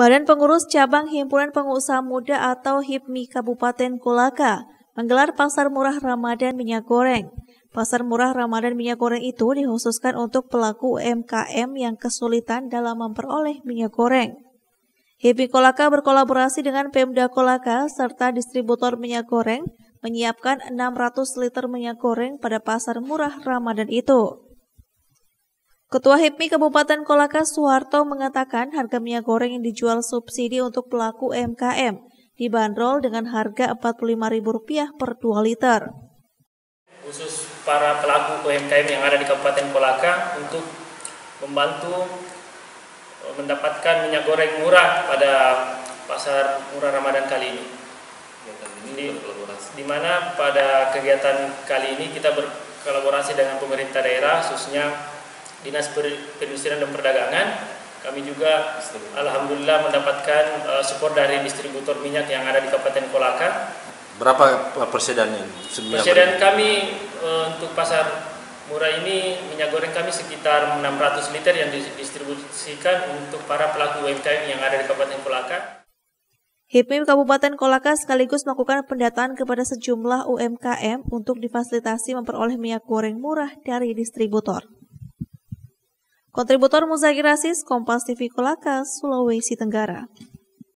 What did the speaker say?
Badan Pengurus Cabang Himpunan Pengusaha Muda atau HIPMI Kabupaten Kolaka menggelar Pasar Murah Ramadan Minyak Goreng. Pasar Murah Ramadan Minyak Goreng itu dikhususkan untuk pelaku UMKM yang kesulitan dalam memperoleh minyak goreng. HIPMI Kolaka berkolaborasi dengan Pemda Kolaka serta distributor minyak goreng menyiapkan 600 liter minyak goreng pada pasar murah Ramadan itu. Ketua HIPMI Kabupaten Kolaka Suharto mengatakan harga minyak goreng yang dijual subsidi untuk pelaku UMKM dibanderol dengan harga Rp45.000 per 2 liter. Khusus para pelaku UMKM yang ada di Kabupaten Kolaka untuk membantu eh, mendapatkan minyak goreng murah pada pasar murah Ramadan kali ini. Di, di mana pada kegiatan kali ini kita berkolaborasi dengan pemerintah daerah, khususnya Dinas Perindustrian dan Perdagangan kami juga alhamdulillah mendapatkan uh, support dari distributor minyak yang ada di Kabupaten Kolaka. Berapa persedannya? Persediaan kami uh, untuk pasar murah ini minyak goreng kami sekitar 600 liter yang didistribusikan untuk para pelaku UMKM yang ada di Kabupaten Kolaka. HIPMI Kabupaten Kolaka sekaligus melakukan pendataan kepada sejumlah UMKM untuk difasilitasi memperoleh minyak goreng murah dari distributor. Kontributor Muzakir Asis, Kompas TV Kolaka, Sulawesi Tenggara.